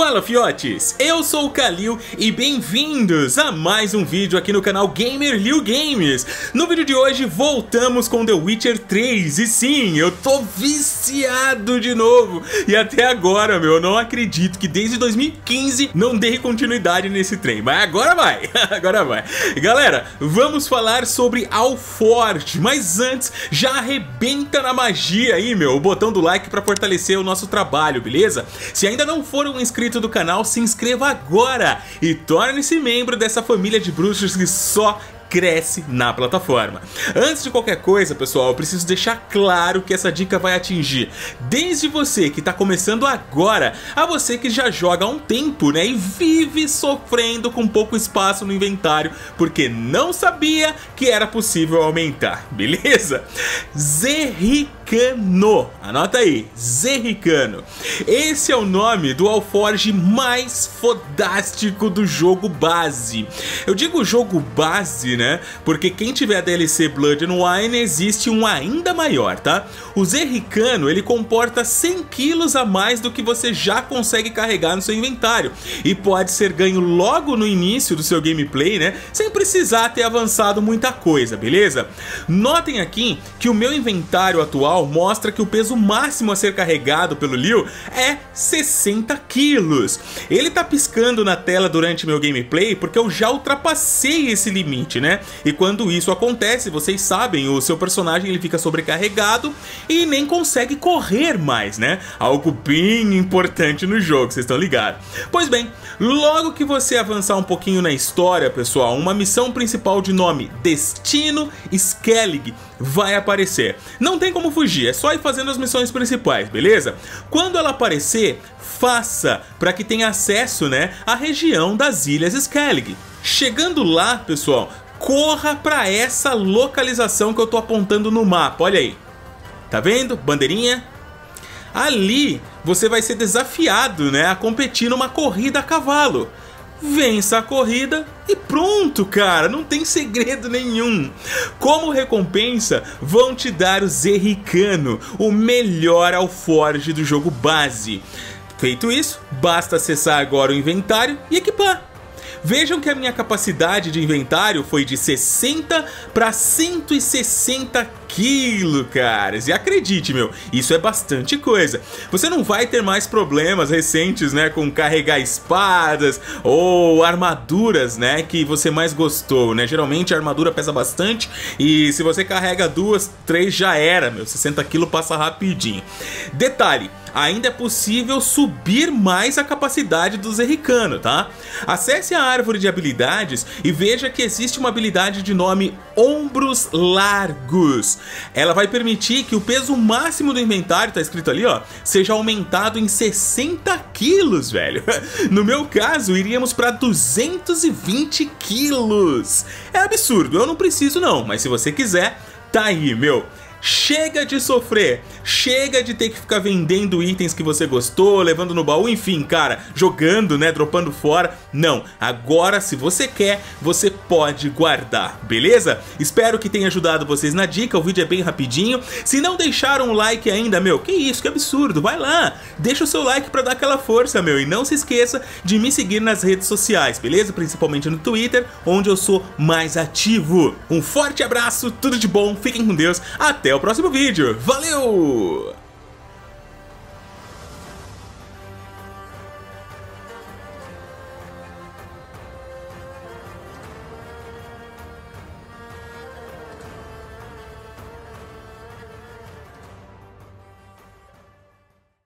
Fala fiotes, eu sou o Kalil e bem-vindos a mais um vídeo aqui no canal Gamer Liu Games. No vídeo de hoje voltamos com The Witcher 3 e sim, eu tô viciado de novo. E até agora, meu, eu não acredito que desde 2015 não dei continuidade nesse trem, mas agora vai, agora vai. Galera, vamos falar sobre Alforge, mas antes já arrebenta na magia aí, meu, o botão do like pra fortalecer o nosso trabalho, beleza? Se ainda não foram inscritos inscrito do canal, se inscreva agora e torne-se membro dessa família de bruxos que só cresce na plataforma. Antes de qualquer coisa, pessoal, eu preciso deixar claro que essa dica vai atingir desde você que está começando agora, a você que já joga há um tempo, né, e vive sofrendo com pouco espaço no inventário, porque não sabia que era possível aumentar, beleza? Zerricano, anota aí, Zerricano. Esse é o nome do alforge mais fodástico do jogo base. Eu digo jogo base, né? Porque quem tiver a DLC Blood and Wine existe um ainda maior, tá? O Zerricano, ele comporta 100 quilos a mais do que você já consegue carregar no seu inventário e pode ser ganho logo no início do seu gameplay, né? Sem precisar ter avançado muita coisa, beleza? Notem aqui que o meu inventário atual mostra que o peso máximo a ser carregado pelo Liu é 60 quilos. Ele tá piscando na tela durante meu gameplay porque eu já ultrapassei esse limite, né? Né? E quando isso acontece, vocês sabem, o seu personagem ele fica sobrecarregado e nem consegue correr mais, né? Algo bem importante no jogo, vocês estão ligados? Pois bem, logo que você avançar um pouquinho na história, pessoal, uma missão principal de nome Destino Skellig vai aparecer. Não tem como fugir, é só ir fazendo as missões principais, beleza? Quando ela aparecer, faça para que tenha acesso, né, à região das Ilhas Skellig. Chegando lá, pessoal, corra para essa localização que eu tô apontando no mapa, olha aí. Tá vendo? Bandeirinha. Ali você vai ser desafiado, né, a competir numa corrida a cavalo. Vença a corrida e pronto, cara, não tem segredo nenhum. Como recompensa, vão te dar o Zerricano, o melhor alforge do jogo base. Feito isso, basta acessar agora o inventário e equipar. Vejam que a minha capacidade de inventário foi de 60 para 160 quilos, caras. E acredite, meu, isso é bastante coisa. Você não vai ter mais problemas recentes, né, com carregar espadas ou armaduras, né, que você mais gostou, né? Geralmente a armadura pesa bastante e se você carrega duas, três já era, meu. 60 quilos passa rapidinho. Detalhe, ainda é possível subir mais a capacidade do Zerricano, tá? Acesse a árvore de habilidades e veja que existe uma habilidade de nome Ombros Largos. Ela vai permitir que o peso máximo do inventário, tá escrito ali, ó, seja aumentado em 60 quilos, velho. No meu caso, iríamos para 220 quilos. É absurdo, eu não preciso não, mas se você quiser, tá aí, meu. Chega de sofrer, chega de ter que ficar vendendo itens que você gostou, levando no baú, enfim, cara, jogando, né, dropando fora. Não, agora se você quer, você pode guardar, beleza? Espero que tenha ajudado vocês na dica, o vídeo é bem rapidinho. Se não deixaram um like ainda, meu, que isso, que absurdo, vai lá, deixa o seu like pra dar aquela força, meu, e não se esqueça de me seguir nas redes sociais, beleza? Principalmente no Twitter, onde eu sou mais ativo. Um forte abraço, tudo de bom, fiquem com Deus, até até o próximo vídeo. Valeu!